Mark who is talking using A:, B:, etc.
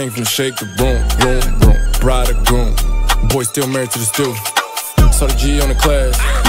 A: Came from shake the room, room, room. Bride or groom. Boy still married to the stew. Saw the G on the class.